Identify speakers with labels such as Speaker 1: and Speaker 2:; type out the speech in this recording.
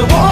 Speaker 1: the wall.